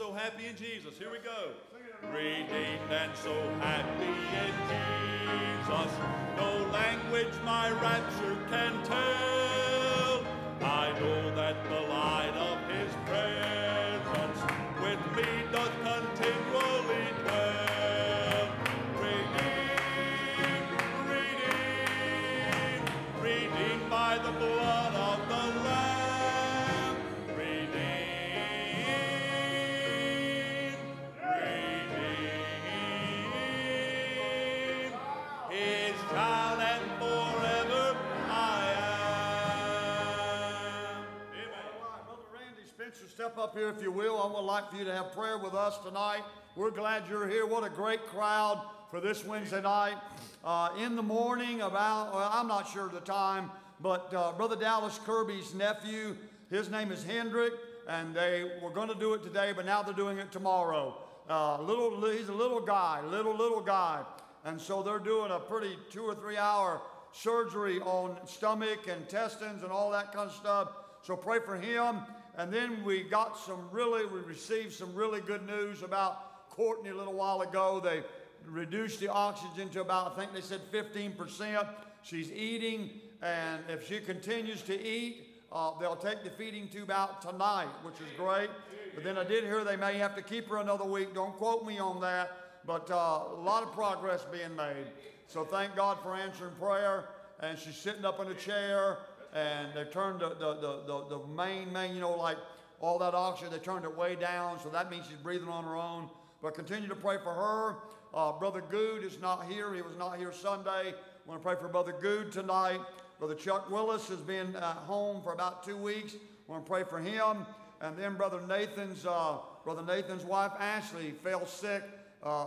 so happy in Jesus. Here we go. Redeemed and so happy in Jesus. No language my rapture can tell. I know that the up here if you will. I would like for you to have prayer with us tonight. We're glad you're here. What a great crowd for this Wednesday night. Uh, in the morning, about, well, I'm not sure the time, but uh, Brother Dallas Kirby's nephew, his name is Hendrick, and they were going to do it today, but now they're doing it tomorrow. Uh, little, he's a little guy, little, little guy. And so they're doing a pretty two or three hour surgery on stomach and intestines and all that kind of stuff. So pray for him. And then we got some really, we received some really good news about Courtney a little while ago. They reduced the oxygen to about, I think they said 15%. She's eating, and if she continues to eat, uh, they'll take the feeding tube out tonight, which is great. But then I did hear they may have to keep her another week. Don't quote me on that, but uh, a lot of progress being made. So thank God for answering prayer. And she's sitting up in a chair, and they turned the, the, the, the, main, main, you know, like all that oxygen, they turned it way down, so that means she's breathing on her own. But continue to pray for her. Uh, Brother Good is not here. He was not here Sunday. want to pray for Brother Good tonight. Brother Chuck Willis has been home for about two weeks. want to pray for him. And then Brother Nathan's, uh, Brother Nathan's wife Ashley fell sick. Uh,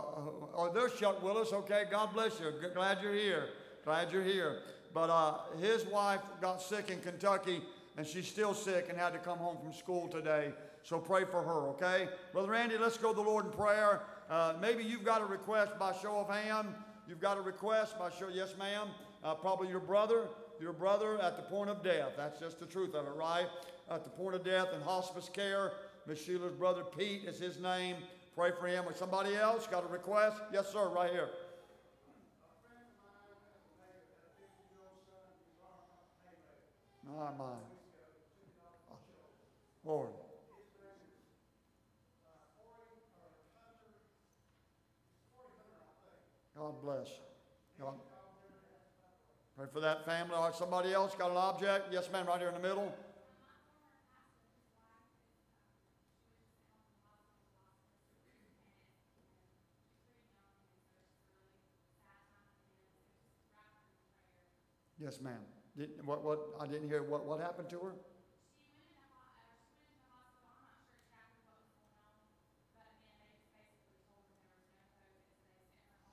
oh, there's Chuck Willis. Okay, God bless you. Glad you're here. Glad you're here. But uh, his wife got sick in Kentucky, and she's still sick and had to come home from school today. So pray for her, okay? Brother Andy, let's go to the Lord in prayer. Uh, maybe you've got a request by show of hand. You've got a request by show, yes, ma'am. Uh, probably your brother, your brother at the point of death. That's just the truth of it, right? At the point of death in hospice care. Miss Sheila's brother Pete is his name. Pray for him. Or somebody else got a request? Yes, sir, right here. My, my. Lord. God bless. God. Pray for that family. Or somebody else got an object? Yes, ma'am, right here in the middle. Yes, ma'am. Didn't, what, what, I didn't hear, what, what happened to her?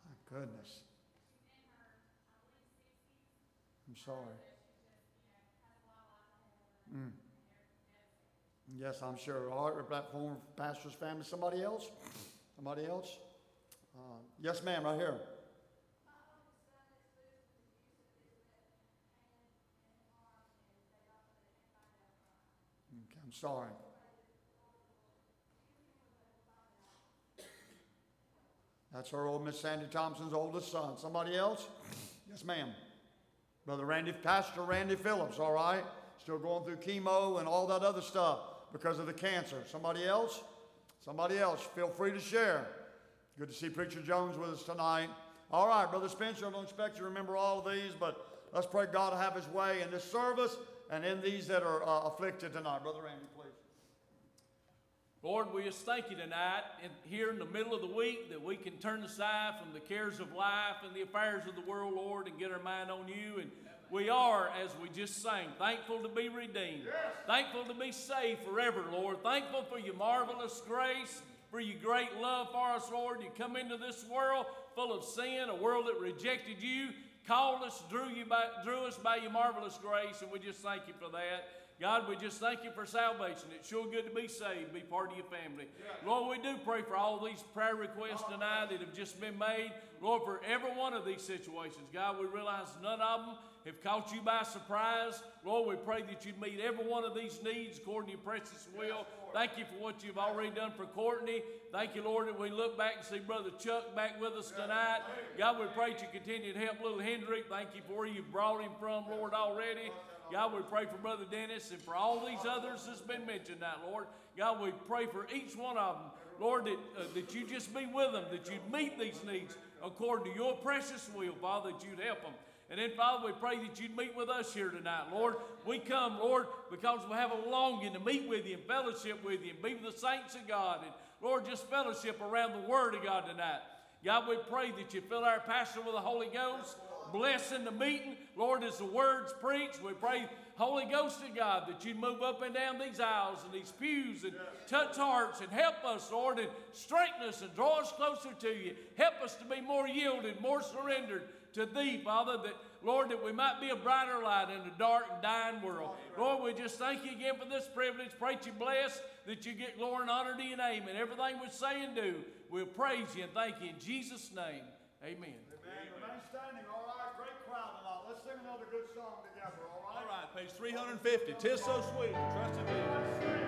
My goodness. I'm sorry. Mm. Yes, I'm sure. That former pastor's family. Somebody else? Somebody else? Uh, yes, ma'am, right here. Okay, I'm sorry. That's our old Miss Sandy Thompson's oldest son. Somebody else? Yes, ma'am. Brother Randy, Pastor Randy Phillips, all right? Still going through chemo and all that other stuff because of the cancer. Somebody else? Somebody else. Feel free to share. Good to see Preacher Jones with us tonight. All right, Brother Spencer, I don't expect you to remember all of these, but let's pray God to have his way in this service and in these that are uh, afflicted tonight. Brother Randy, please. Lord, we just thank you tonight, and here in the middle of the week, that we can turn aside from the cares of life and the affairs of the world, Lord, and get our mind on you. And we are, as we just sang, thankful to be redeemed, thankful to be saved forever, Lord. Thankful for your marvelous grace, for your great love for us, Lord. You come into this world full of sin, a world that rejected you, called us, drew you by, drew us by your marvelous grace, and we just thank you for that. God, we just thank you for salvation. It's sure good to be saved, be part of your family. Lord, we do pray for all these prayer requests tonight that have just been made. Lord, for every one of these situations, God, we realize none of them have caught you by surprise. Lord, we pray that you'd meet every one of these needs according to your precious will. Thank you for what you've already done for Courtney. Thank you, Lord, that we look back and see Brother Chuck back with us tonight. God, we pray that you continue to help little Hendrick. Thank you for where you've brought him from, Lord, already. God, we pray for Brother Dennis and for all these others that's been mentioned now, Lord. God, we pray for each one of them. Lord, that, uh, that you just be with them, that you'd meet these needs according to your precious will, Father, that you'd help them. And then, Father, we pray that you'd meet with us here tonight, Lord. We come, Lord, because we have a longing to meet with you and fellowship with you and be with the saints of God. And, Lord, just fellowship around the Word of God tonight. God, we pray that you fill our pastor with the Holy Ghost. Bless in the meeting. Lord, as the word's preached, we pray, Holy Ghost of God, that you'd move up and down these aisles and these pews and touch hearts and help us, Lord, and strengthen us and draw us closer to you. Help us to be more yielded, more surrendered to Thee, Father, that, Lord, that we might be a brighter light in a dark and dying world. Lord, we just thank you again for this privilege. Pray that you bless, that you get glory and honor to your name. And everything we say and do, we'll praise you and thank you in Jesus' name. Amen. Amen. Remain standing. All right, great crowd good song together. All right. All right, page 350. Tis so sweet. Trust in Jesus.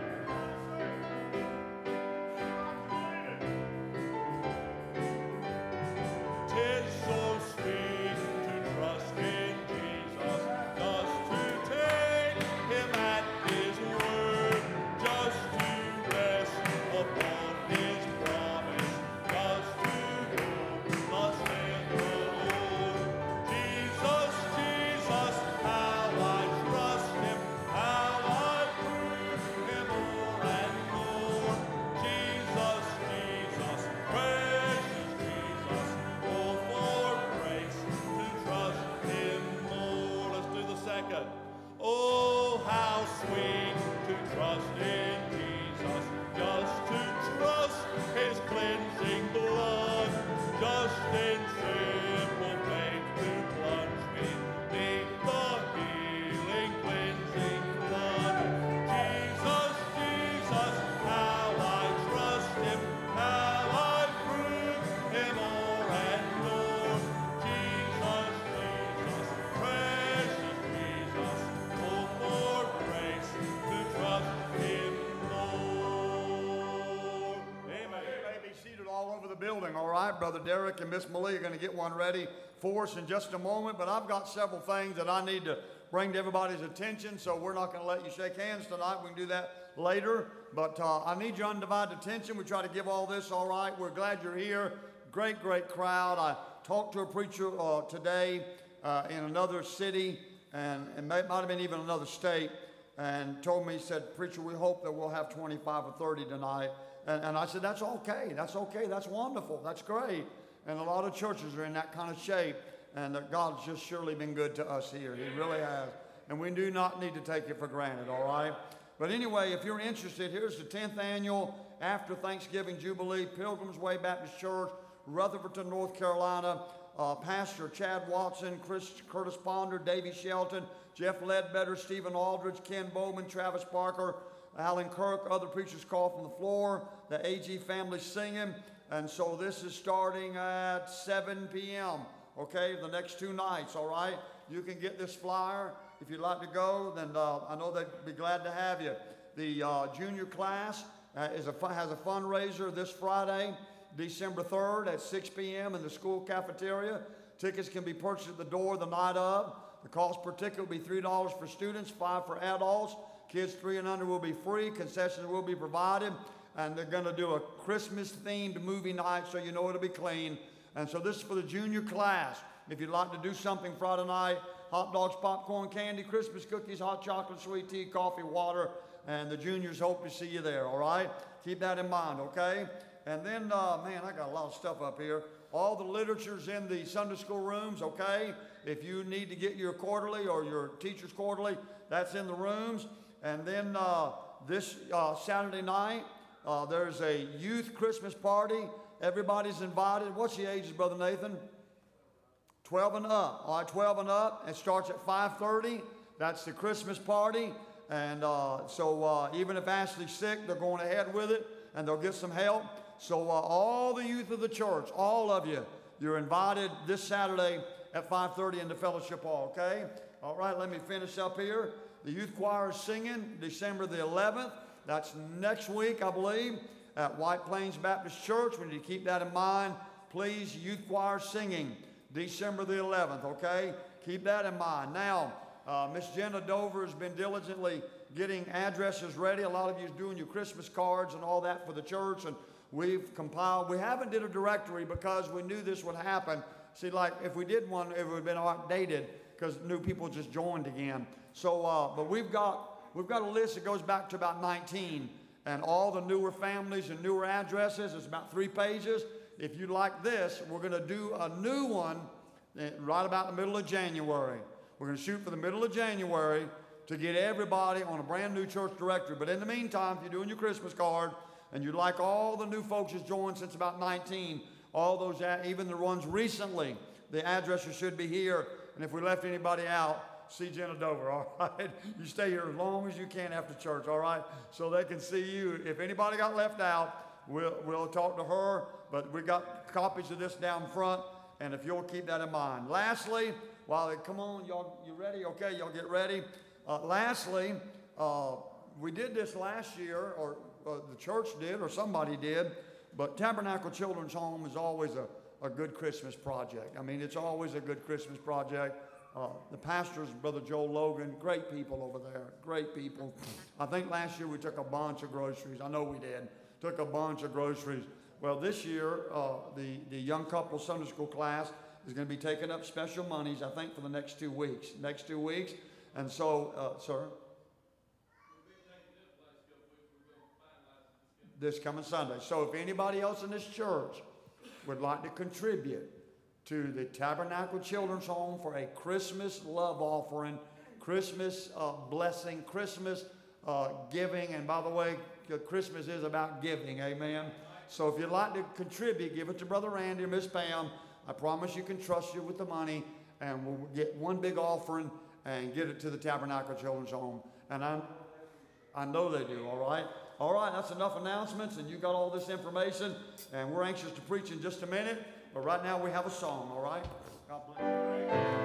Brother Derek and Miss Malia are going to get one ready for us in just a moment, but I've got several things that I need to bring to everybody's attention, so we're not going to let you shake hands tonight. We can do that later, but uh, I need your undivided attention. We try to give all this, all right? We're glad you're here. Great, great crowd. I talked to a preacher uh, today uh, in another city, and it might have been even another state, and told me, he said, Preacher, we hope that we'll have 25 or 30 tonight. And, and I said, That's okay. That's okay. That's wonderful. That's great. And a lot of churches are in that kind of shape. And that God's just surely been good to us here. He really has. And we do not need to take it for granted, all right? But anyway, if you're interested, here's the 10th annual After Thanksgiving Jubilee, Pilgrim's Way Baptist Church, Rutherfordton, North Carolina. Uh, Pastor Chad Watson, Chris, Curtis Ponder, Davy Shelton, Jeff Ledbetter, Stephen Aldridge, Ken Bowman, Travis Parker, Alan Kirk, other preachers call from the floor, the AG family singing. And so this is starting at 7 p.m., okay, the next two nights, all right? You can get this flyer. If you'd like to go, then uh, I know they'd be glad to have you. The uh, junior class uh, is a, has a fundraiser this Friday, December 3rd at 6 p.m. in the school cafeteria. Tickets can be purchased at the door the night of. The cost per ticket will be $3 for students, 5 for adults. Kids 3 and under will be free. Concessions will be provided. And they're going to do a Christmas themed movie night so you know it'll be clean. And so this is for the junior class. If you'd like to do something Friday night, hot dogs, popcorn, candy, Christmas cookies, hot chocolate, sweet tea, coffee, water, and the juniors hope to see you there, all right? Keep that in mind, okay? And then, uh, man, I got a lot of stuff up here. All the literature's in the Sunday school rooms, okay? If you need to get your quarterly or your teacher's quarterly, that's in the rooms. And then uh, this uh, Saturday night, uh, there's a youth Christmas party. Everybody's invited. What's the ages, Brother Nathan? 12 and up. All right, 12 and up. It starts at 5:30. That's the Christmas party. And uh, so uh, even if Ashley's sick, they're going ahead with it and they'll get some help. So uh, all the youth of the church, all of you, you're invited this Saturday at 5.30 in the fellowship hall, okay? All right, let me finish up here. The youth choir is singing December the 11th. That's next week, I believe, at White Plains Baptist Church. We need to keep that in mind. Please, youth choir singing December the 11th, okay? Keep that in mind. Now, uh, Miss Jenna Dover has been diligently getting addresses ready. A lot of you is doing your Christmas cards and all that for the church, and we've compiled. We haven't did a directory because we knew this would happen. See, like if we did one, it would have been outdated because new people just joined again. So, uh, but we've got we've got a list that goes back to about 19, and all the newer families and newer addresses. It's about three pages. If you like this, we're going to do a new one eh, right about the middle of January. We're going to shoot for the middle of January to get everybody on a brand new church directory. But in the meantime, if you're doing your Christmas card and you'd like all the new folks that's joined since about 19, all those, even the ones recently, the addresses should be here. And if we left anybody out, see Jenna Dover, all right? You stay here as long as you can after church, all right? So they can see you. If anybody got left out, we'll, we'll talk to her. But we got copies of this down front, and if you'll keep that in mind. Lastly, while they come on, y'all, you ready? Okay, y'all get ready. Uh, lastly, uh, we did this last year, or uh, the church did, or somebody did, but Tabernacle Children's Home is always a, a good Christmas project. I mean, it's always a good Christmas project. Uh, the pastor's Brother Joel Logan, great people over there, great people. I think last year we took a bunch of groceries. I know we did. Took a bunch of groceries. Well, this year, uh, the, the young couple Sunday school class is going to be taking up special monies, I think, for the next two weeks. Next two weeks. And so, uh, sir? This coming Sunday. So, if anybody else in this church would like to contribute to the Tabernacle Children's Home for a Christmas love offering, Christmas uh, blessing, Christmas uh, giving, and by the way, Christmas is about giving, amen. So, if you'd like to contribute, give it to Brother Randy or Miss Pam. I promise you can trust you with the money, and we'll get one big offering and get it to the Tabernacle Children's Home. And I, I know they do, all right? All right, that's enough announcements, and you got all this information, and we're anxious to preach in just a minute. But right now we have a song, all right? God bless you.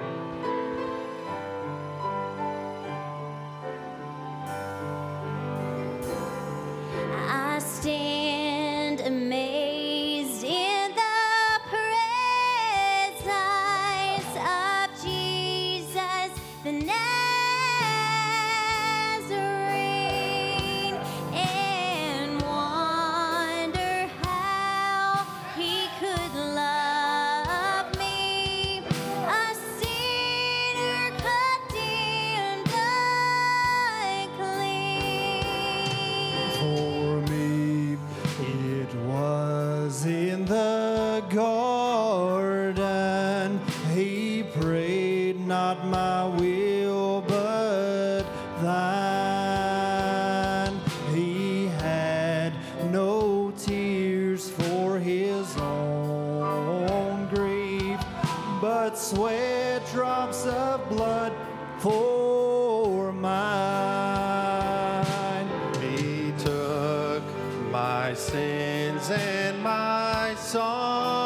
Sins and my sorrow.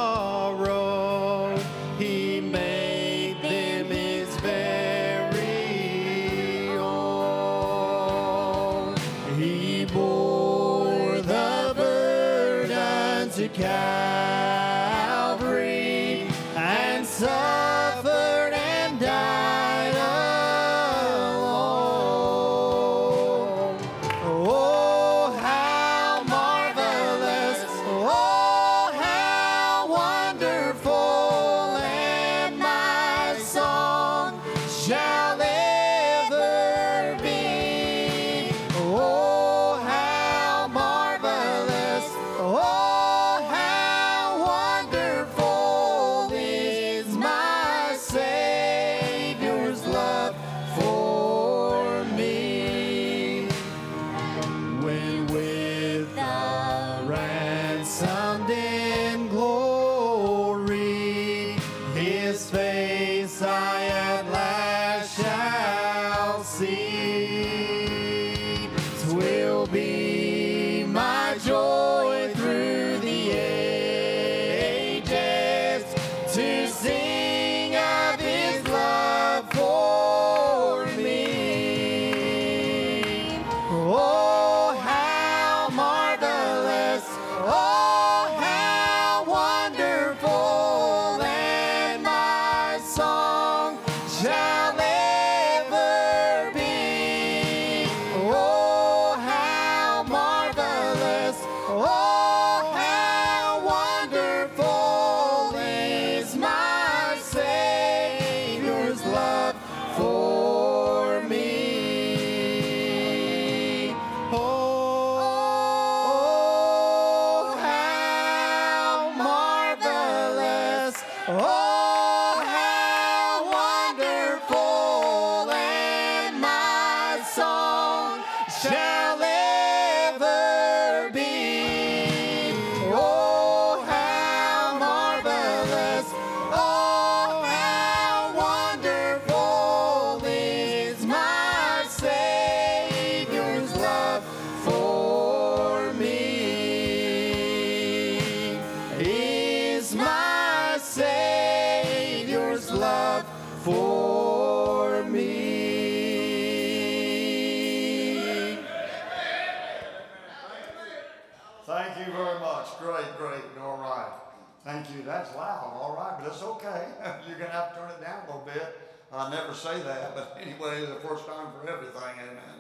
Say that, but anyway, the first time for everything. Amen.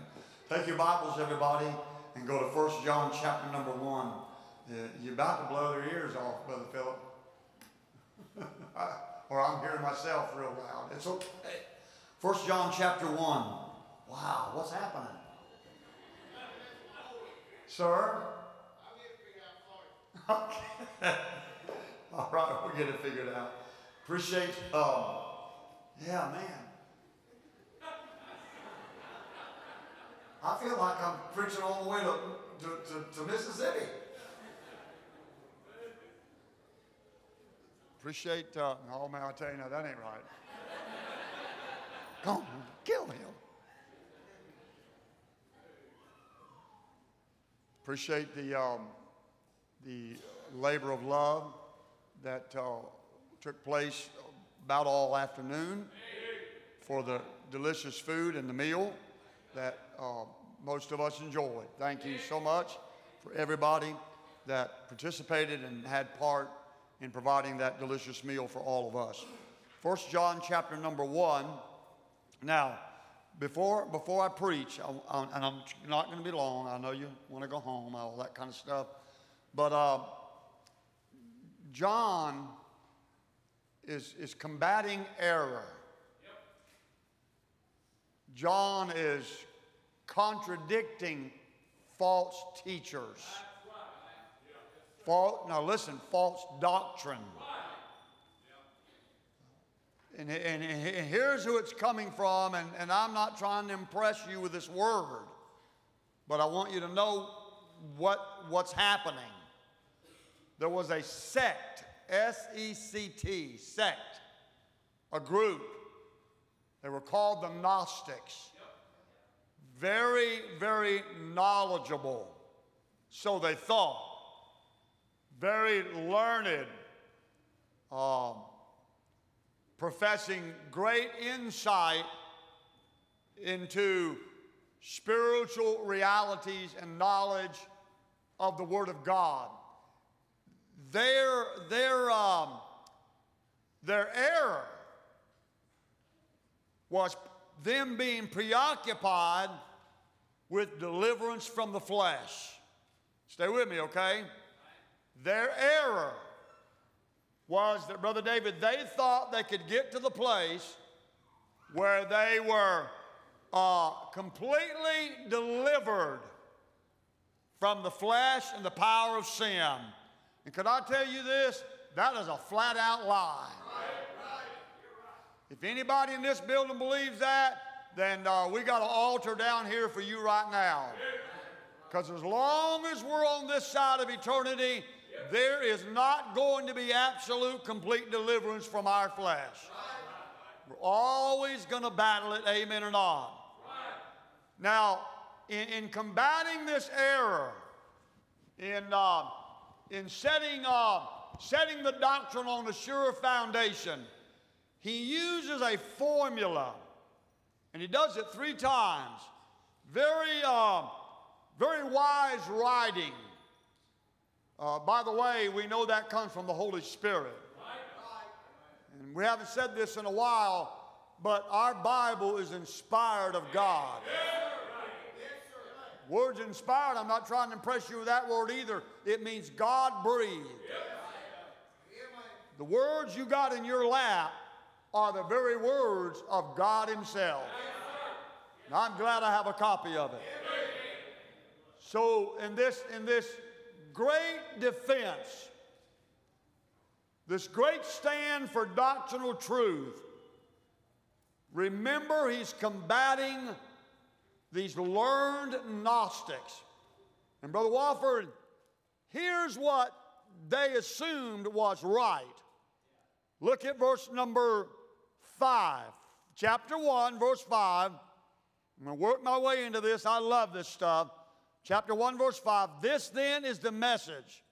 Take your Bibles, everybody, and go to 1 John chapter number 1. Uh, you're about to blow their ears off, Brother Philip. or I'm hearing myself real loud. It's okay. 1 John chapter 1. Wow, what's happening? Sir? Okay. All right, we'll get it figured out. Appreciate, um, yeah, man. I feel like I'm preaching all the way to, to, to, to Mississippi. Appreciate, uh, oh man, that ain't right. Come on, kill him. Appreciate the, um, the labor of love that uh, took place about all afternoon for the delicious food and the meal that uh, most of us enjoyed. Thank you so much for everybody that participated and had part in providing that delicious meal for all of us. First John chapter number one. Now, before before I preach, I, I, and I'm not going to be long. I know you want to go home, all that kind of stuff, but uh, John is is combating error. John is contradicting false teachers. False, now listen, false doctrine. And, and, and here's who it's coming from, and, and I'm not trying to impress you with this word, but I want you to know what, what's happening. There was a sect, S E C T, sect, a group. They were called the Gnostics. Very, very knowledgeable, so they thought. Very learned, um, professing great insight into spiritual realities and knowledge of the Word of God. Their, their, um, their error was them being preoccupied with deliverance from the flesh. Stay with me, okay? Their error was that, Brother David, they thought they could get to the place where they were uh, completely delivered from the flesh and the power of sin. And could I tell you this? That is a flat out lie. If anybody in this building believes that, then uh, we got an altar down here for you right now. Because as long as we're on this side of eternity, there is not going to be absolute, complete deliverance from our flesh. We're always going to battle it, amen or not. Now, in, in combating this error, in, uh, in setting, uh, setting the doctrine on a sure foundation, he uses a formula, and he does it three times. Very, uh, very wise writing. Uh, by the way, we know that comes from the Holy Spirit. And we haven't said this in a while, but our Bible is inspired of God. Words inspired, I'm not trying to impress you with that word either. It means God breathed. The words you got in your lap are the very words of God Himself. And I'm glad I have a copy of it. So in this in this great defense, this great stand for doctrinal truth, remember he's combating these learned Gnostics. And Brother Wofford, here's what they assumed was right. Look at verse number 5, chapter 1, verse 5. I'm going to work my way into this. I love this stuff. Chapter 1, verse 5. This then is the message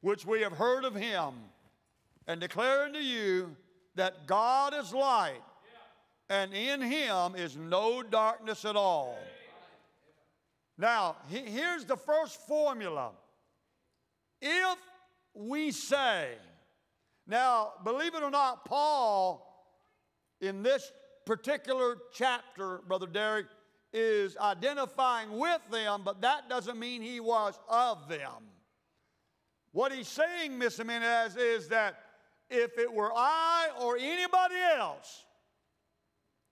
which we have heard of him and declare unto you that God is light, and in him is no darkness at all. Now, he- here's the first formula. If we say, now, believe it or not, Paul, in this particular chapter, Brother Derek, is identifying with them, but that doesn't mean he was of them. What he's saying, Miss Menez, is that if it were I or anybody else,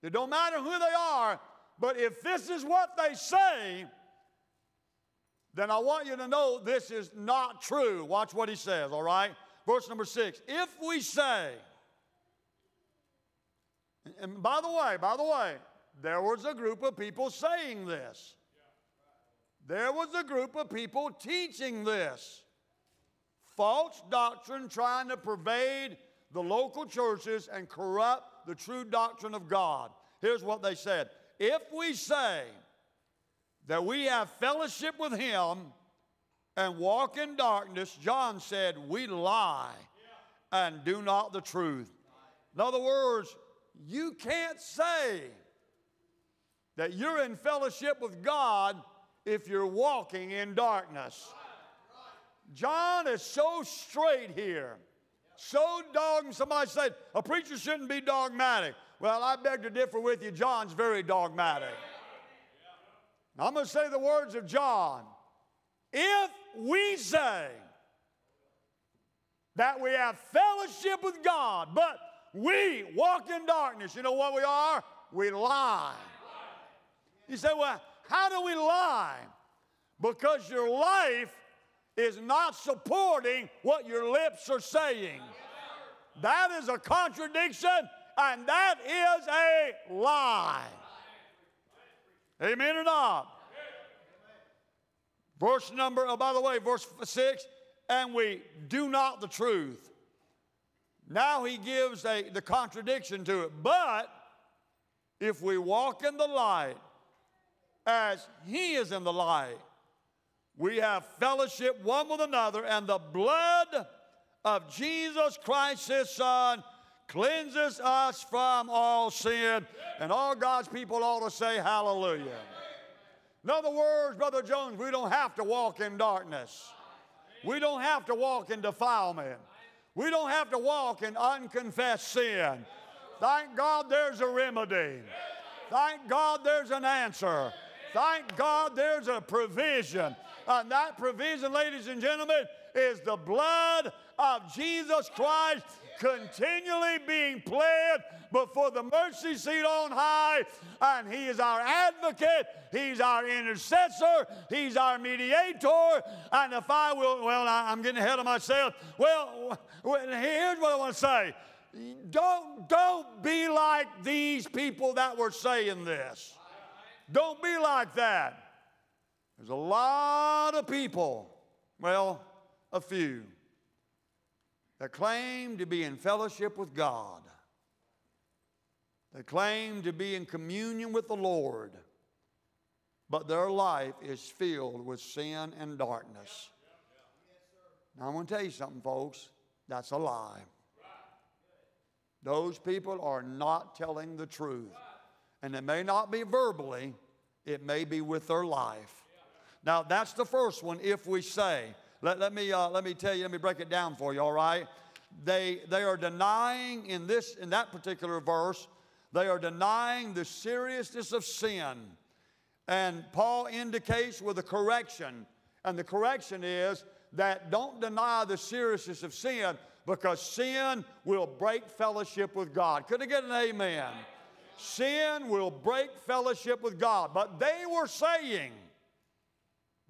it don't matter who they are, but if this is what they say, then I want you to know this is not true. Watch what he says, all right? Verse number six. If we say, and by the way, by the way, there was a group of people saying this. There was a group of people teaching this. False doctrine trying to pervade the local churches and corrupt the true doctrine of God. Here's what they said If we say that we have fellowship with Him and walk in darkness, John said, we lie and do not the truth. In other words, you can't say that you're in fellowship with God if you're walking in darkness. John is so straight here. So dog. Somebody said a preacher shouldn't be dogmatic. Well, I beg to differ with you. John's very dogmatic. I'm going to say the words of John. If we say that we have fellowship with God, but we walk in darkness, you know what we are? We lie. You say, well, how do we lie? Because your life is not supporting what your lips are saying. That is a contradiction and that is a lie. Amen or not? Verse number, oh, by the way, verse 6 and we do not the truth. Now he gives a, the contradiction to it. But if we walk in the light as he is in the light, we have fellowship one with another, and the blood of Jesus Christ, his Son, cleanses us from all sin. And all God's people ought to say, Hallelujah. In other words, Brother Jones, we don't have to walk in darkness. We don't have to walk in defilement. We don't have to walk in unconfessed sin. Thank God there's a remedy. Thank God there's an answer. Thank God there's a provision. And that provision, ladies and gentlemen, is the blood of Jesus Christ continually being pled before the mercy seat on high. And He is our advocate, He's our intercessor, He's our mediator. And if I will, well, I, am getting ahead of myself. Well, here's what I want to say. Don't, don't be like these people that were saying this. Don't be like that. There's a lot of people, well, a few, that claim to be in fellowship with God. They claim to be in communion with the Lord, but their life is filled with sin and darkness. Now, I'm going to tell you something, folks. That's a lie. Those people are not telling the truth. And it may not be verbally, it may be with their life. Now, that's the first one, if we say. Let, let, me, uh, let me tell you, let me break it down for you, all right? They, they are denying in this, in that particular verse, they are denying the seriousness of sin. And Paul indicates with a correction. And the correction is that don't deny the seriousness of sin because sin will break fellowship with God. Could I get an amen? Sin will break fellowship with God. But they were saying,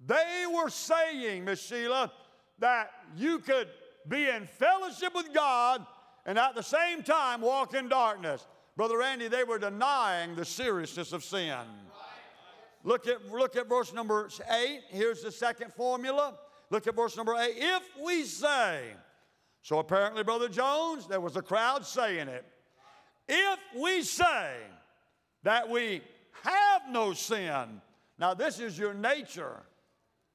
they were saying, Miss Sheila, that you could be in fellowship with God and at the same time walk in darkness. Brother Randy, they were denying the seriousness of sin. Look at, look at verse number 8. Here's the second formula. Look at verse number 8. If we say, so apparently, Brother Jones, there was a crowd saying it. If we say that we have no sin, now this is your nature.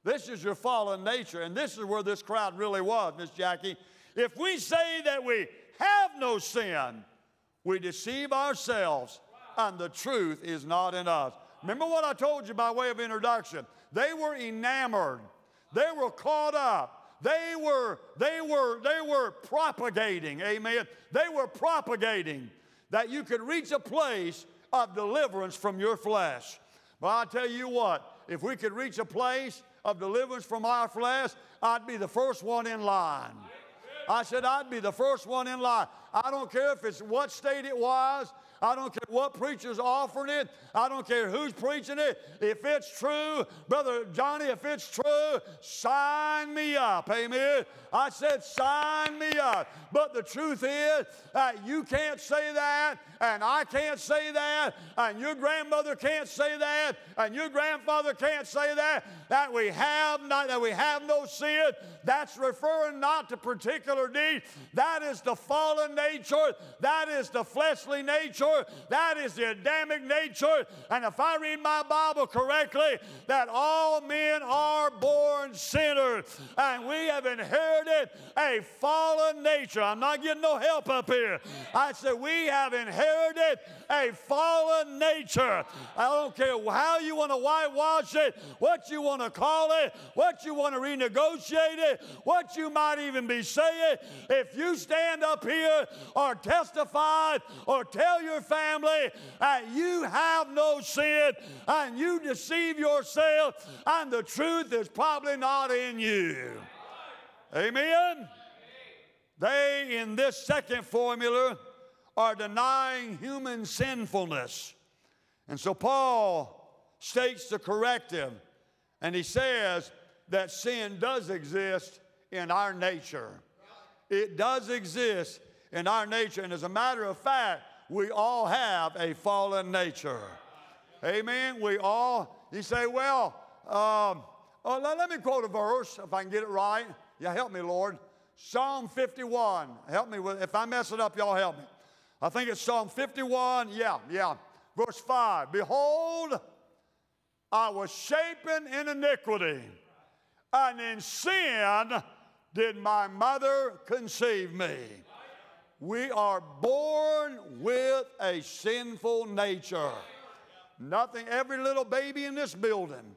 This is your fallen nature, and this is where this crowd really was, Miss Jackie. If we say that we have no sin, we deceive ourselves, and the truth is not in us. Remember what I told you by way of introduction? They were enamored. They were caught up. They were, they were, they were propagating, amen. They were propagating that you could reach a place of deliverance from your flesh. But I tell you what, if we could reach a place of deliverance from our flesh, I'd be the first one in line. I said, I'd be the first one in line. I don't care if it's what state it was. I don't care what preacher's offering it. I don't care who's preaching it. If it's true, Brother Johnny, if it's true, sign me up. Amen. I said, sign me up. But the truth is, uh, you can't say that, and I can't say that, and your grandmother can't say that, and your grandfather can't say that, that we have not, that we have no sin. That's referring not to particular deeds. That is the fallen nature. That is the fleshly nature. That is the Adamic nature. And if I read my Bible correctly, that all men are born sinners. And we have inherited a fallen nature. I'm not getting no help up here. I said, we have inherited a fallen nature. I don't care how you want to whitewash it, what you want to call it, what you want to renegotiate it, what you might even be saying. If you stand up here or testify or tell your family that you have no sin and you deceive yourself and the truth is probably not in you. Amen? They, in this second formula, are denying human sinfulness. And so Paul states the corrective, and he says that sin does exist in our nature. It does exist in our nature. And as a matter of fact, we all have a fallen nature. Amen. We all, you say, well, um, oh, let, let me quote a verse if I can get it right. Yeah, help me, Lord. Psalm 51. Help me with If I mess it up, y'all help me. I think it's Psalm 51. Yeah, yeah. Verse 5. Behold, I was shapen in iniquity, and in sin did my mother conceive me. We are born with a sinful nature. Nothing, every little baby in this building,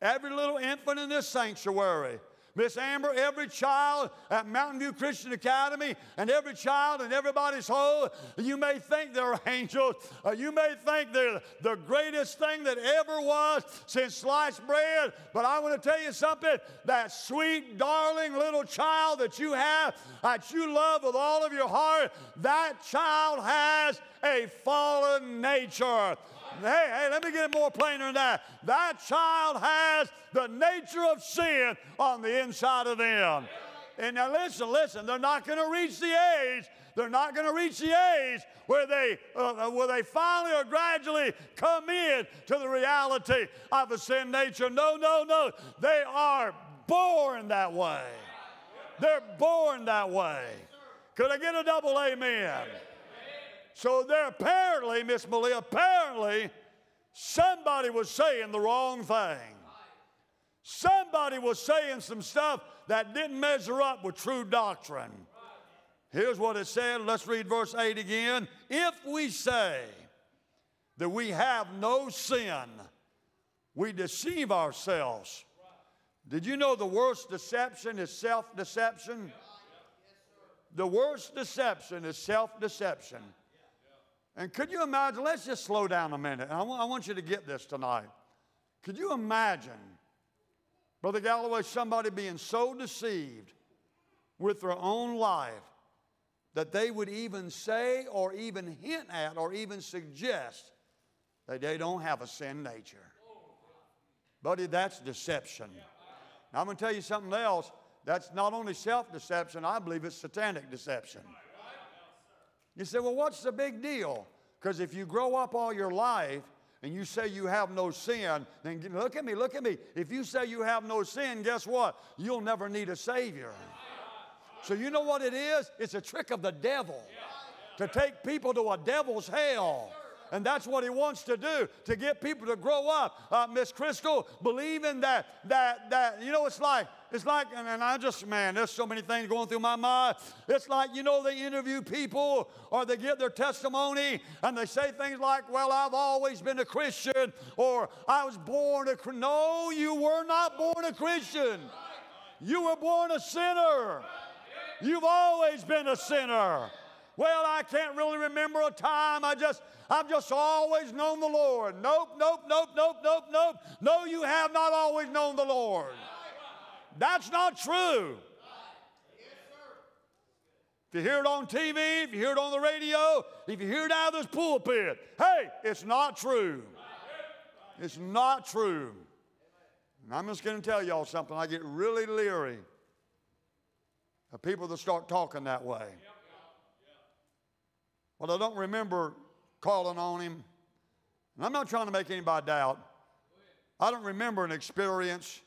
every little infant in this sanctuary, Miss Amber, every child at Mountain View Christian Academy, and every child in everybody's home, you may think they're angels. Uh, you may think they're the greatest thing that ever was since sliced bread. But I want to tell you something that sweet, darling little child that you have, that you love with all of your heart, that child has a fallen nature. Hey, hey, let me get it more plainer than that. That child has the nature of sin on the inside of them. And now listen, listen, they're not going to reach the age, they're not going to reach the age where they, uh, where they finally or gradually come in to the reality of a sin nature. No, no, no. They are born that way. They're born that way. Could I get a double amen? So there apparently, Miss Malia, apparently somebody was saying the wrong thing. Somebody was saying some stuff that didn't measure up with true doctrine. Here's what it said. Let's read verse 8 again. If we say that we have no sin, we deceive ourselves. Did you know the worst deception is self deception? The worst deception is self deception. And could you imagine? Let's just slow down a minute. I want, I want you to get this tonight. Could you imagine, Brother Galloway, somebody being so deceived with their own life that they would even say or even hint at or even suggest that they don't have a sin nature? Buddy, that's deception. Now, I'm going to tell you something else. That's not only self deception, I believe it's satanic deception. You say, well, what's the big deal? Because if you grow up all your life and you say you have no sin, then look at me, look at me. If you say you have no sin, guess what? You'll never need a Savior. So you know what it is? It's a trick of the devil to take people to a devil's hell. And that's what he wants to do to get people to grow up. Uh, Miss Crystal, believing that that that you know it's like it's like and, I just man, there's so many things going through my mind. It's like you know they interview people or they give their testimony and they say things like, "Well, I've always been a Christian," or "I was born a Christian." No, you were not born a Christian. You were born a sinner. You've always been a sinner. Well, I can't really remember a time. I just, I've just always known the Lord. Nope, nope, nope, nope, nope, nope. No, you have not always known the Lord. That's not true. If you hear it on TV, if you hear it on the radio, if you hear it out of this pulpit, hey, it's not true. It's not true. And I'm just going to tell y'all something. I get really leery of people that start talking that way. Well, I don't remember calling on him. And I'm not trying to make anybody doubt. I don't remember an experience.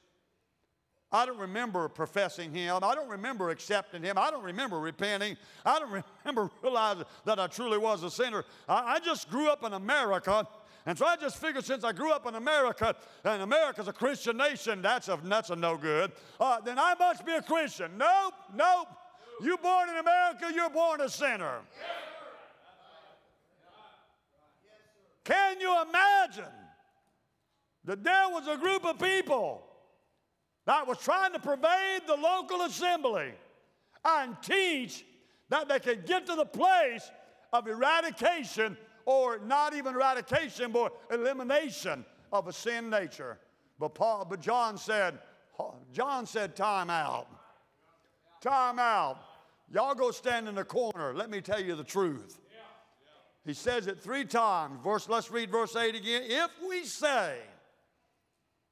I don't remember professing him. I don't remember accepting him. I don't remember repenting. I don't remember realizing that I truly was a sinner. I, I just grew up in America. And so I just figured since I grew up in America, and America's a Christian nation, that's a, that's a no good, uh, then I must be a Christian. Nope, nope. You born in America, you're born a sinner. Can you imagine that there was a group of people that was trying to pervade the local assembly and teach that they could get to the place of eradication or not even eradication but elimination of a sin nature. But paul but john said john said time out. Time out. Y'all go stand in the corner. Let me tell you the truth. He says it three times. Verse let's read verse 8 again. If we say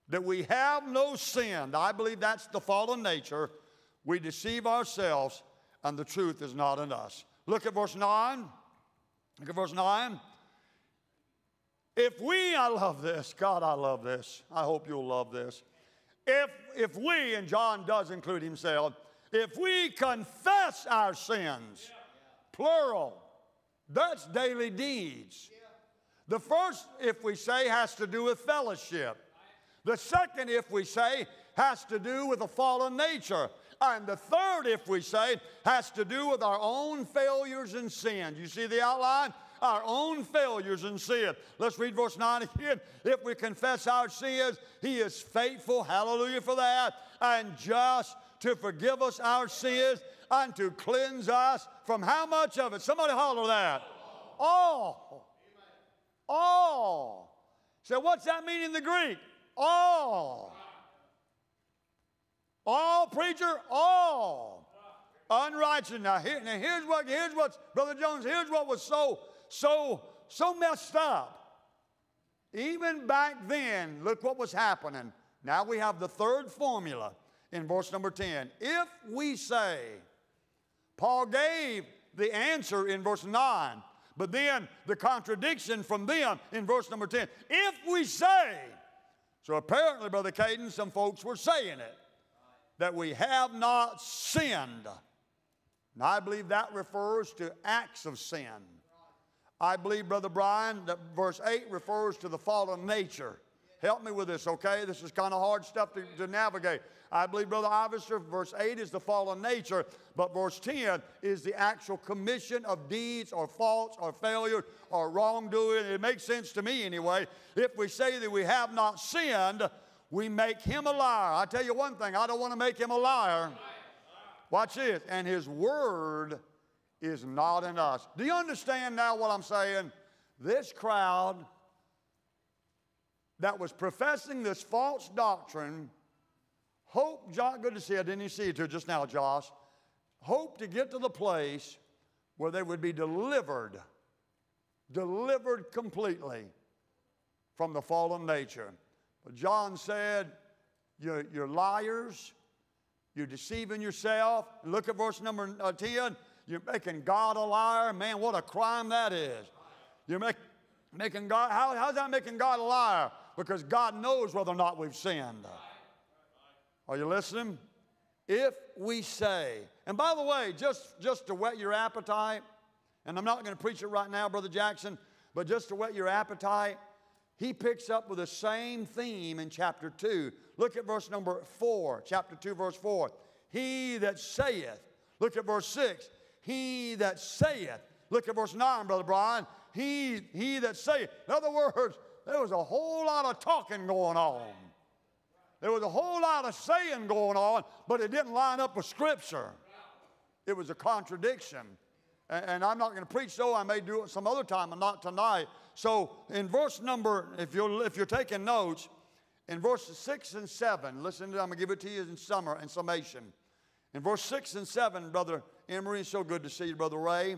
that we have no sin, I believe that's the fallen nature, we deceive ourselves and the truth is not in us. Look at verse 9. Look at verse 9. If we, I love this, God, I love this. I hope you'll love this. If, if we, and John does include himself, if we confess our sins, plural, that's daily deeds. The first, if we say, has to do with fellowship. The second, if we say, has to do with a fallen nature. And the third, if we say, has to do with our own failures and sin. You see the outline? Our own failures and sin. Let's read verse 9 again. If we confess our sins, He is faithful, hallelujah for that, and just to forgive us our sins and to cleanse us from how much of it? Somebody holler that. All. All. So, what's that mean in the Greek? All. All, preacher, all. Unrighteous. Now, here, now here's what, here's what, Brother Jones, here's what was so, so, so messed up. Even back then, look what was happening. Now we have the third formula in verse number 10. If we say, Paul gave the answer in verse 9, but then the contradiction from them in verse number 10. If we say, so apparently, Brother Caden, some folks were saying it, that we have not sinned. And I believe that refers to acts of sin. I believe, Brother Brian, that verse 8 refers to the fallen nature. Help me with this, okay? This is kind of hard stuff to, to navigate. I believe, Brother Iverson, verse 8 is the fallen nature, but verse 10 is the actual commission of deeds or faults or failures or wrongdoing. It makes sense to me anyway. If we say that we have not sinned, we make him a liar. I tell you one thing, I don't want to make him a liar. Watch this. And his word is not in us. Do you understand now what I'm saying? This crowd that was professing this false doctrine hope, John, good to see. I didn't see you till just now, Josh. Hope to get to the place where they would be delivered, delivered completely from the fallen nature. But John said, You're, you're liars, you're deceiving yourself. Look at verse number uh, 10. You're making God a liar. Man, what a crime that is. You're, make, Making God, how, how's that making God a liar? Because God knows whether or not we've sinned. Are you listening? If we say, and by the way, just, just to whet your appetite, and I'm not going to preach it right now, Brother Jackson, but just to whet your appetite, he picks up with the same theme in chapter 2. Look at verse number 4, chapter 2, verse 4. He that saith, look at verse 6. He that saith, look at verse 9, Brother Brian. He, he that saith. In other words, there was a whole lot of talking going on. There was a whole lot of saying going on, but it didn't line up with Scripture. It was a contradiction. And I'm not going to preach though. I may do it some other time and not tonight. So in verse number, if you're, if you're taking notes, in verses 6 and 7, listen, to, I'm going to give it to you in summer and summation. In verse 6 and 7, Brother Emery, so good to see you, Brother Ray.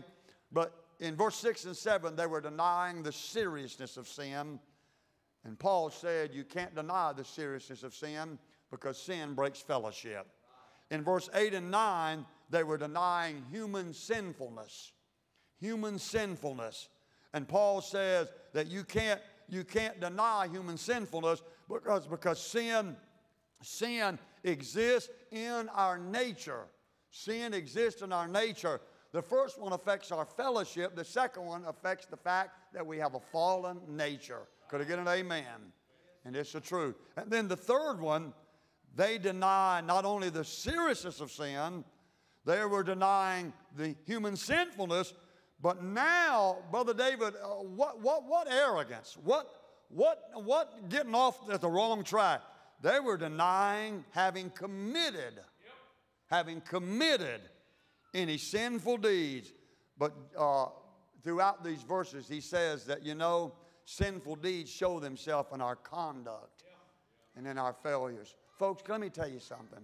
But in verse 6 and 7, they were denying the seriousness of sin. And Paul said, You can't deny the seriousness of sin because sin breaks fellowship. In verse 8 and 9, they were denying human sinfulness. Human sinfulness. And Paul says that you can't, you can't deny human sinfulness because, because sin, sin exists in our nature. Sin exists in our nature. The first one affects our fellowship. The second one affects the fact that we have a fallen nature. Could I get an amen? And it's the truth. And then the third one, they deny not only the seriousness of sin, they were denying the human sinfulness, but now, Brother David, uh, what, what, what arrogance, what, what, what getting off at the wrong track. They were denying having committed, yep. having committed any sinful deeds. But uh, throughout these verses, he says that, you know, sinful deeds show themselves in our conduct and in our failures. Folks, let me tell you something.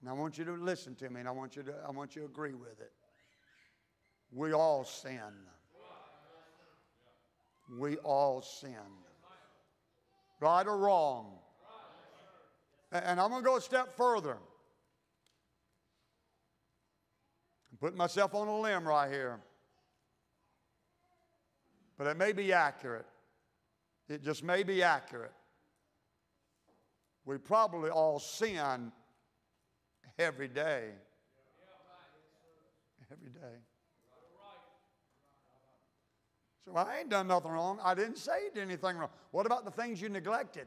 And I want you to listen to me and I want you to, I want you to agree with it. We all sin. We all sin. Right or wrong. And I'm going to go a step further. I'm putting myself on a limb right here. But it may be accurate. It just may be accurate. We probably all sin every day. Every day. So I ain't done nothing wrong. I didn't say anything wrong. What about the things you neglected?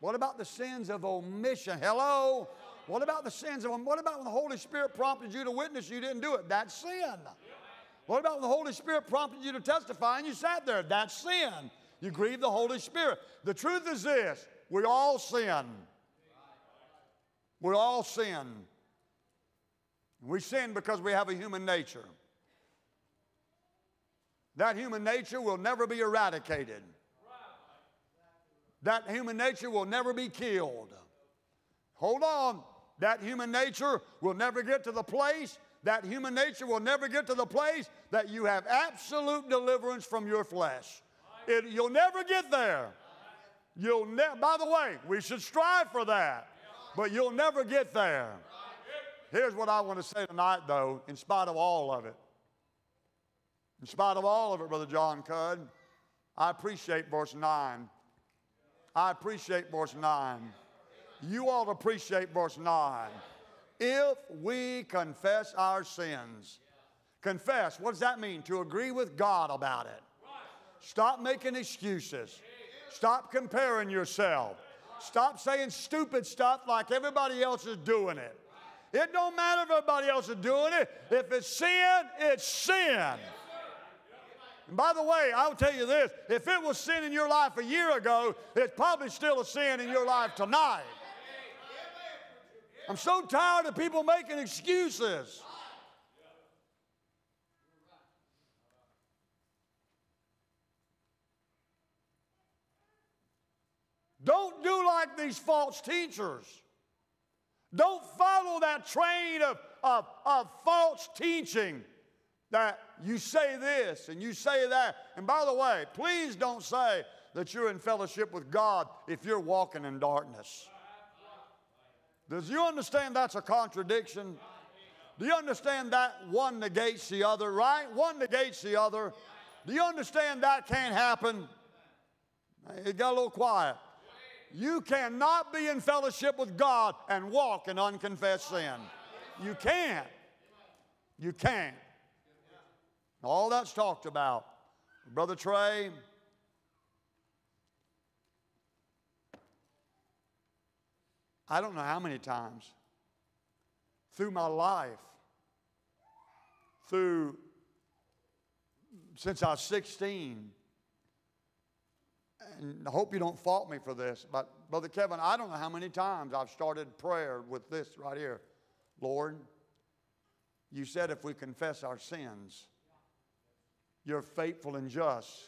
What about the sins of omission? Hello? What about the sins of what about when the Holy Spirit prompted you to witness you didn't do it? That's sin. What about when the Holy Spirit prompted you to testify and you sat there? That's sin. You grieve the Holy Spirit. The truth is this we all sin. We all sin. We sin because we have a human nature. That human nature will never be eradicated. That human nature will never be killed. Hold on. That human nature will never get to the place, that human nature will never get to the place that you have absolute deliverance from your flesh. It, you'll never get there. You'll ne- by the way, we should strive for that, but you'll never get there. Here's what I want to say tonight, though, in spite of all of it. In spite of all of it, Brother John Cudd, I appreciate verse 9. I appreciate verse 9. You ought to appreciate verse 9. If we confess our sins, confess, what does that mean? To agree with God about it. Stop making excuses. Stop comparing yourself. Stop saying stupid stuff like everybody else is doing it. It don't matter if everybody else is doing it. If it's sin, it's sin. And by the way, I'll tell you this if it was sin in your life a year ago, it's probably still a sin in your life tonight. I'm so tired of people making excuses. Don't do like these false teachers. Don't follow that train of, of, of false teaching that you say this and you say that. And by the way, please don't say that you're in fellowship with God if you're walking in darkness. Does you understand that's a contradiction? Do you understand that one negates the other, right? One negates the other. Do you understand that can't happen? It got a little quiet. You cannot be in fellowship with God and walk in unconfessed sin. You can't. You can't. All that's talked about. Brother Trey, I don't know how many times through my life, through since I was 16, and I hope you don't fault me for this, but Brother Kevin, I don't know how many times I've started prayer with this right here. Lord, you said if we confess our sins, you're faithful and just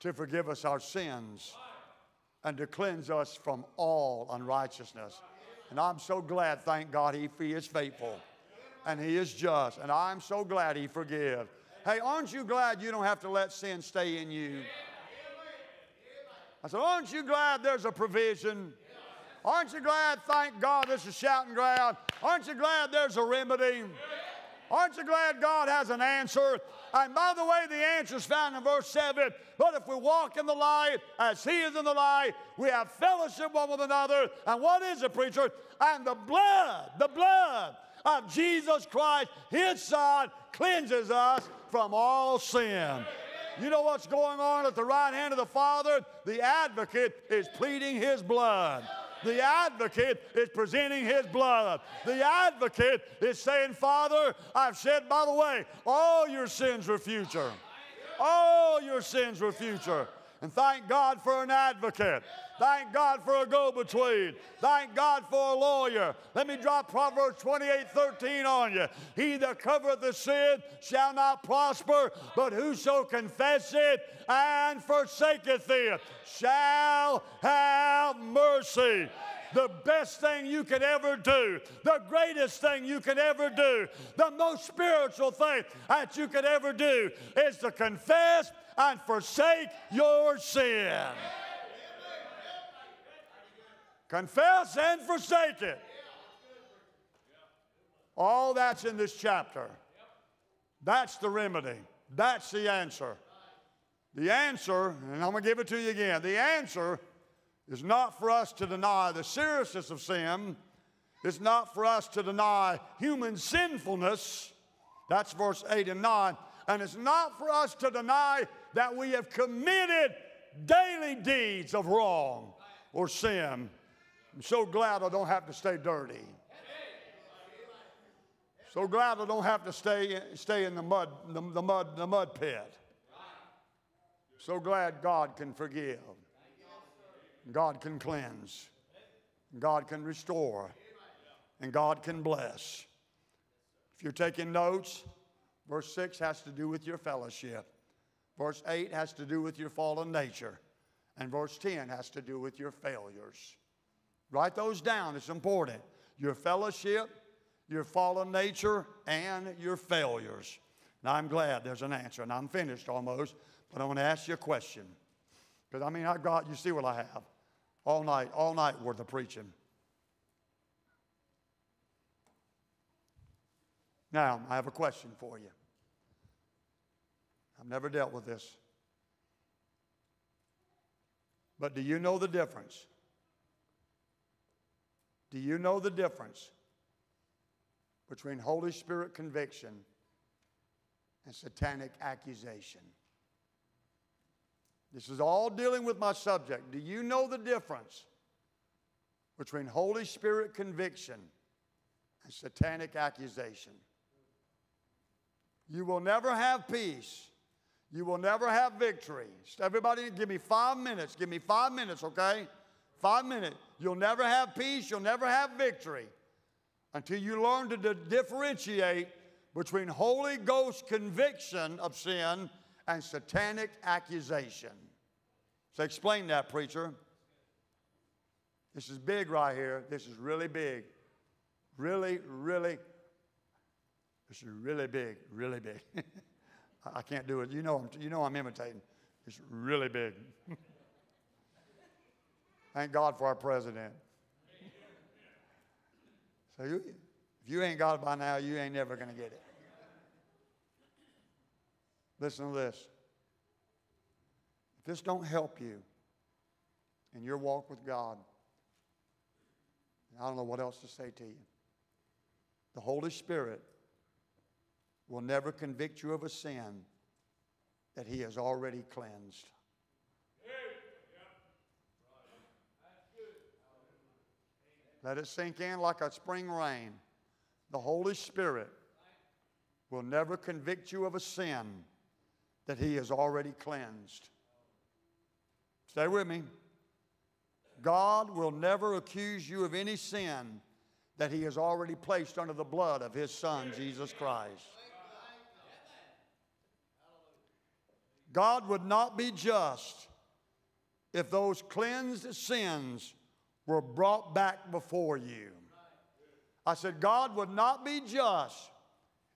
to forgive us our sins and to cleanse us from all unrighteousness. And I'm so glad, thank God, He, he is faithful and He is just. And I'm so glad He forgives. Hey, aren't you glad you don't have to let sin stay in you? I said, aren't you glad there's a provision? Aren't you glad, thank God, this is shouting ground? Aren't you glad there's a remedy? Aren't you glad God has an answer? And by the way, the answer is found in verse 7. But if we walk in the light as He is in the light, we have fellowship one with another. And what is it, preacher? And the blood, the blood of Jesus Christ, His Son, cleanses us from all sin. You know what's going on at the right hand of the Father? The advocate is pleading His blood. The advocate is presenting his blood. The advocate is saying, Father, I've shed, by the way, all your sins were future. All your sins were future. And thank God for an advocate. Thank God for a go between. Thank God for a lawyer. Let me drop Proverbs 28 13 on you. He that covereth the sin shall not prosper, but whoso confesseth and forsaketh it shall have mercy the best thing you could ever do, the greatest thing you could ever do, the most spiritual thing that you could ever do is to confess and forsake your sin. Confess and forsake it. All that's in this chapter. That's the remedy. That's the answer. The answer, and I'm going to give it to you again the answer is not for us to deny the seriousness of sin. It's not for us to deny human sinfulness. That's verse 8 and 9. And it's not for us to deny that we have committed daily deeds of wrong or sin. I'm so glad I don't have to stay dirty. So glad I don't have to stay, stay in the mud, the, the mud, the mud pit. So glad God can forgive. God can cleanse. God can restore. And God can bless. If you're taking notes, verse 6 has to do with your fellowship. Verse 8 has to do with your fallen nature. And verse 10 has to do with your failures. Write those down, it's important. Your fellowship, your fallen nature, and your failures. Now, I'm glad there's an answer, and I'm finished almost, but I want to ask you a question. Because, I mean, I got, you see what I have. All night, all night worth of preaching. Now, I have a question for you. I've never dealt with this. But do you know the difference? Do you know the difference between Holy Spirit conviction and satanic accusation? This is all dealing with my subject. Do you know the difference between Holy Spirit conviction and satanic accusation? You will never have peace. You will never have victory. Everybody, give me five minutes. Give me five minutes, okay? Five minutes. You'll never have peace. You'll never have victory until you learn to di- differentiate between Holy Ghost conviction of sin and satanic accusation. So explain that, preacher. This is big right here. This is really big. Really, really. This is really big, really big. I can't do it. You know, I'm, you know I'm imitating. It's really big. Thank God for our president. So you, if you ain't got it by now, you ain't never going to get it. Listen to this. If this don't help you in your walk with God, I don't know what else to say to you. The Holy Spirit will never convict you of a sin that He has already cleansed. Let it sink in like a spring rain. The Holy Spirit will never convict you of a sin that He has already cleansed. Stay with me. God will never accuse you of any sin that He has already placed under the blood of His Son, Jesus Christ. God would not be just if those cleansed sins were brought back before you. I said, God would not be just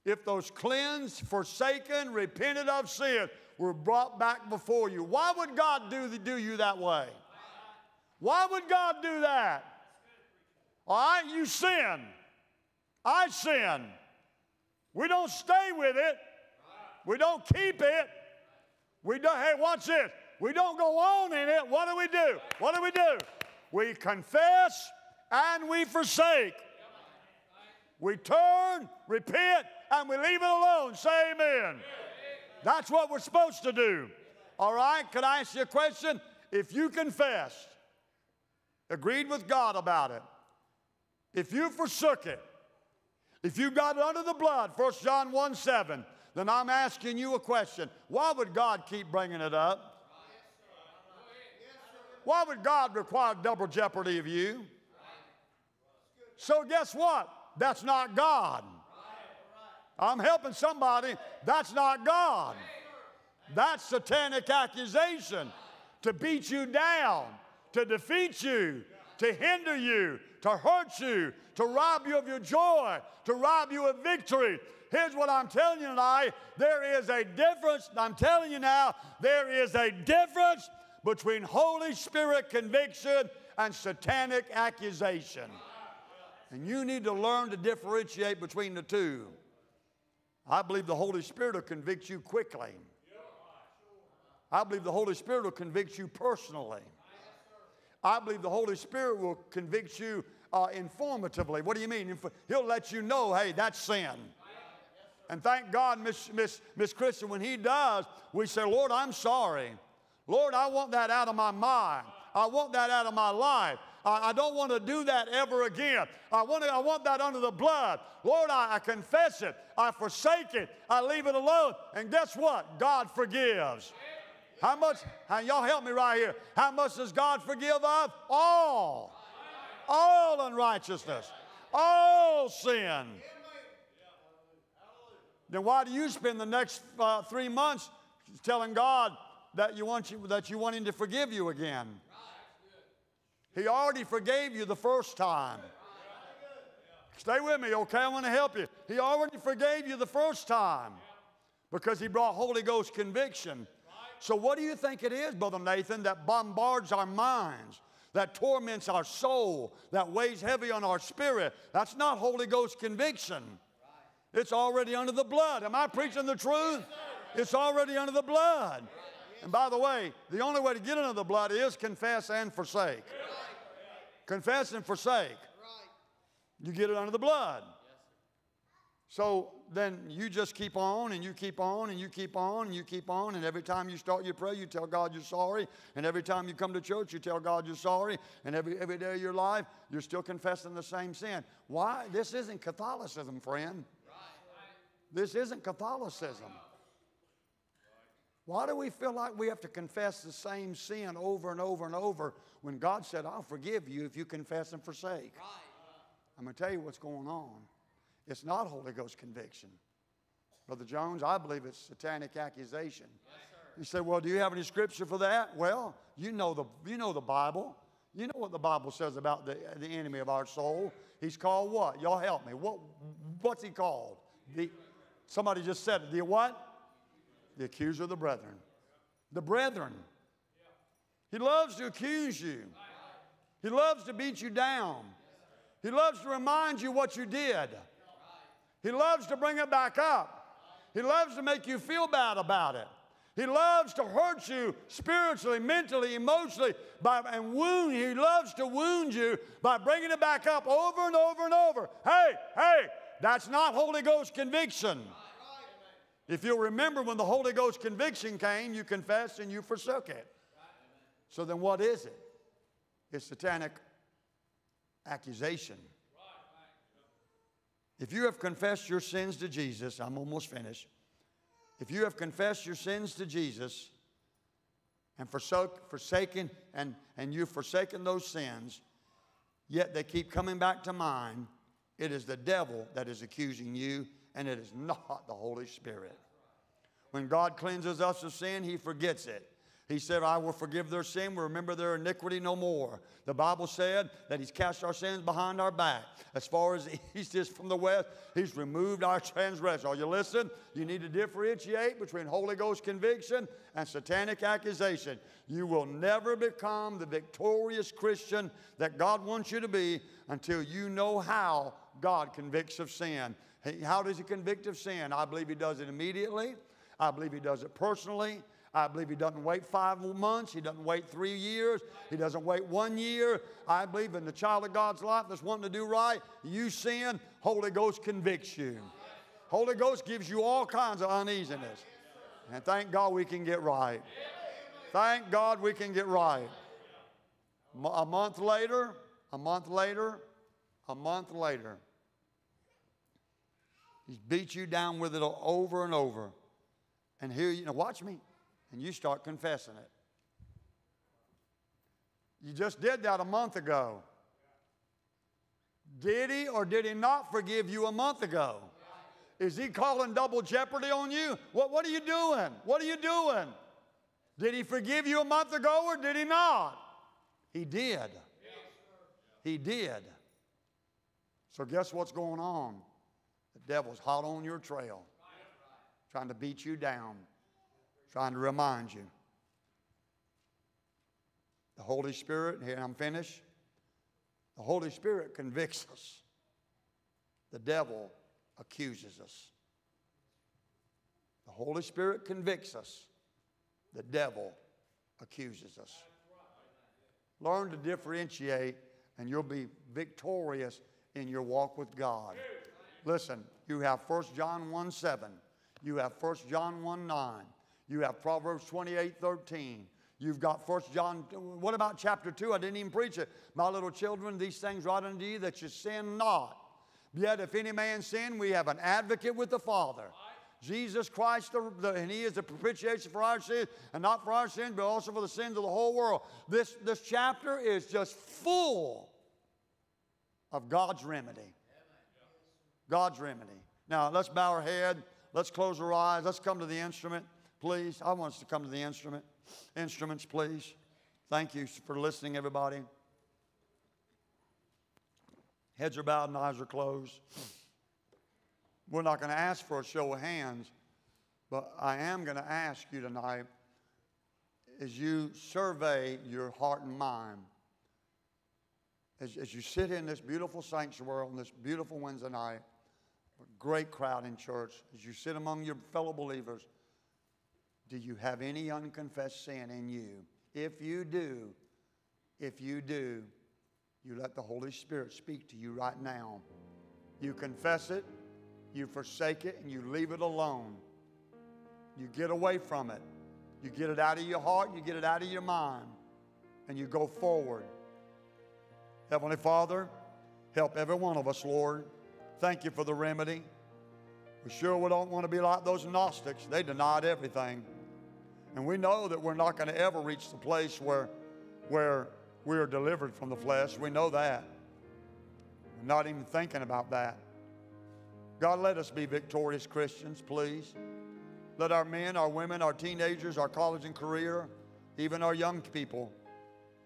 if those cleansed, forsaken, repented of sin were brought back before you. Why would God do, do you that way? Why would God do that? All right, you sin. I sin. We don't stay with it. We don't keep it. We don't, hey, watch this. We don't go on in it. What do we do? What do we do? We confess and we forsake. We turn, repent, and we leave it alone. Say amen. That's what we're supposed to do. All right? Can I ask you a question? If you confessed, agreed with God about it, if you forsook it, if you got it under the blood, 1 John 1 7, then I'm asking you a question. Why would God keep bringing it up? Why would God require double jeopardy of you? So, guess what? That's not God. I'm helping somebody. That's not God. That's satanic accusation to beat you down, to defeat you, to hinder you, to hurt you, to rob you of your joy, to rob you of victory. Here's what I'm telling you tonight there is a difference. I'm telling you now, there is a difference between Holy Spirit conviction and satanic accusation. And you need to learn to differentiate between the two. I believe the Holy Spirit will convict you quickly. I believe the Holy Spirit will convict you personally. I believe the Holy Spirit will convict you uh, informatively. What do you mean? He'll let you know, hey, that's sin. And thank God, Miss, Miss, Miss Christian, when He does, we say, Lord, I'm sorry. Lord, I want that out of my mind. I want that out of my life. I, I don't want to do that ever again. I want, to, I want that under the blood. Lord, I, I confess it. I forsake it. I leave it alone. And guess what? God forgives. How much, y'all help me right here. How much does God forgive of? All. All unrighteousness. All sin. Then why do you spend the next uh, three months telling God that you, want you, that you want Him to forgive you again? He already forgave you the first time. Stay with me, okay? I want to help you. He already forgave you the first time because He brought Holy Ghost conviction. So, what do you think it is, Brother Nathan, that bombards our minds, that torments our soul, that weighs heavy on our spirit? That's not Holy Ghost conviction. It's already under the blood. Am I preaching the truth? It's already under the blood. And by the way, the only way to get under the blood is confess and forsake. Confess and forsake. You get it under the blood. So then you just keep on and you keep on and you keep on and you keep on. And every time you start your prayer, you tell God you're sorry. And every time you come to church, you tell God you're sorry. And every, every day of your life, you're still confessing the same sin. Why? This isn't Catholicism, friend. This isn't Catholicism. Why do we feel like we have to confess the same sin over and over and over when God said, I'll forgive you if you confess and forsake? I'm going to tell you what's going on. It's not Holy Ghost conviction. Brother Jones, I believe it's satanic accusation. Yes, you say, well, do you have any scripture for that? Well, you know the, you know the Bible. You know what the Bible says about the, the enemy of our soul. He's called what? Y'all help me. What, what's he called? The, somebody just said it. The what? the accuser of the brethren. The brethren. He loves to accuse you. He loves to beat you down. He loves to remind you what you did. He loves to bring it back up. He loves to make you feel bad about it. He loves to hurt you spiritually, mentally, emotionally, by, and wound. He loves to wound you by bringing it back up over and over and over. Hey, hey, that's not Holy Ghost conviction. If you'll remember when the Holy Ghost conviction came, you confessed and you forsook it. So then what is it? It's satanic accusation. If you have confessed your sins to Jesus, I'm almost finished. If you have confessed your sins to Jesus and forsook, forsaken and, and you've forsaken those sins, yet they keep coming back to mind, it is the devil that is accusing you, and it is not the Holy Spirit. When God cleanses us of sin, He forgets it. He said, I will forgive their sin, will remember their iniquity no more. The Bible said that He's cast our sins behind our back. As far as the east is from the west, He's removed our transgression. Are you listening? You need to differentiate between Holy Ghost conviction and satanic accusation. You will never become the victorious Christian that God wants you to be until you know how God convicts of sin. How does He convict of sin? I believe He does it immediately. I believe He does it personally. I believe he doesn't wait five months. He doesn't wait three years. He doesn't wait one year. I believe in the child of God's life that's wanting to do right. You sin, Holy Ghost convicts you. Holy Ghost gives you all kinds of uneasiness. And thank God we can get right. Thank God we can get right. A month later, a month later, a month later, he's beat you down with it over and over. And here, you know, watch me and you start confessing it. You just did that a month ago. Did he or did he not forgive you a month ago? Is he calling double jeopardy on you? What, what are you doing? What are you doing? Did he forgive you a month ago or did he not? He did. He did. So, guess what's going on? Devil's hot on your trail, trying to beat you down trying to remind you. The Holy Spirit, here I'm finished. The Holy Spirit convicts us. The devil accuses us. The Holy Spirit convicts us. The devil accuses us. Learn to differentiate, and you'll be victorious in your walk with God. Listen, you have 1 John 1 7. You have 1 John 1 9. You have Proverbs 28 13. You've got First John. What about chapter 2? I didn't even preach it. My little children, these things write unto you that you sin not. Yet if any man sin, we have an advocate with the Father. Jesus Christ, the, the, and He is the propitiation for our sins, and not for our sins, but also for the sins of the whole world. This, this chapter is just full of God's remedy. God's remedy. Now, let's bow our head. Let's close our eyes. Let's come to the instrument please. I want us to come to the instrument. Instruments, please. Thank you for listening, everybody. Heads are bowed and eyes are closed. We're not going to ask for a show of hands, but I am going to ask you tonight as you survey your heart and mind, as, as you sit in this beautiful sanctuary on this beautiful Wednesday night, great crowd in church, as you sit among your fellow believers, do you have any unconfessed sin in you? If you do, if you do, you let the Holy Spirit speak to you right now. You confess it, you forsake it, and you leave it alone. You get away from it. You get it out of your heart, you get it out of your mind, and you go forward. Heavenly Father, help every one of us, Lord. Thank you for the remedy. We sure we don't want to be like those Gnostics. They denied everything. And we know that we're not going to ever reach the place where, where we are delivered from the flesh. We know that. We're not even thinking about that. God, let us be victorious Christians, please. Let our men, our women, our teenagers, our college and career, even our young people,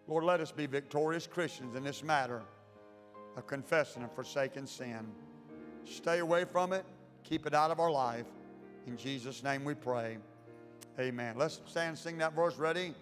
Lord, let us be victorious Christians in this matter of confessing and forsaking sin. Stay away from it, keep it out of our life. In Jesus' name we pray. Amen. Let's stand and sing that verse. Ready?